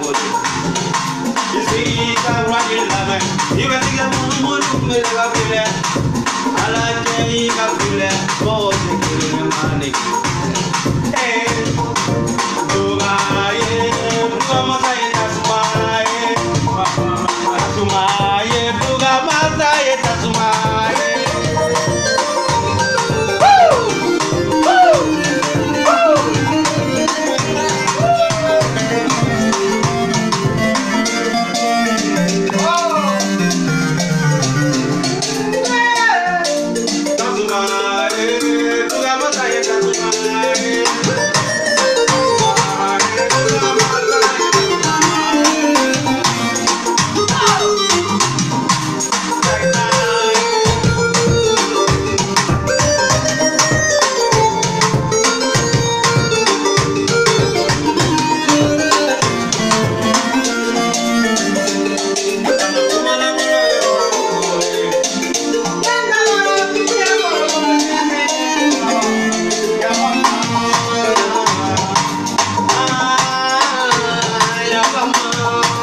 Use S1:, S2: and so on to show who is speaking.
S1: tango You. see tango in love You can think of moon moon with a capilla I like a capilla Oh, take it in the money Oh,